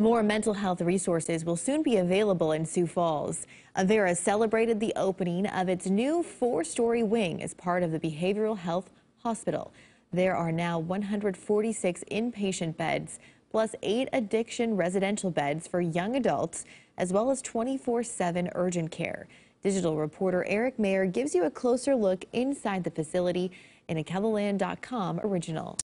More mental health resources will soon be available in Sioux Falls. Avera celebrated the opening of its new four-story wing as part of the Behavioral Health Hospital. There are now 146 inpatient beds, plus eight addiction residential beds for young adults, as well as 24-7 urgent care. Digital reporter Eric Mayer gives you a closer look inside the facility in a KELOLAND.com original.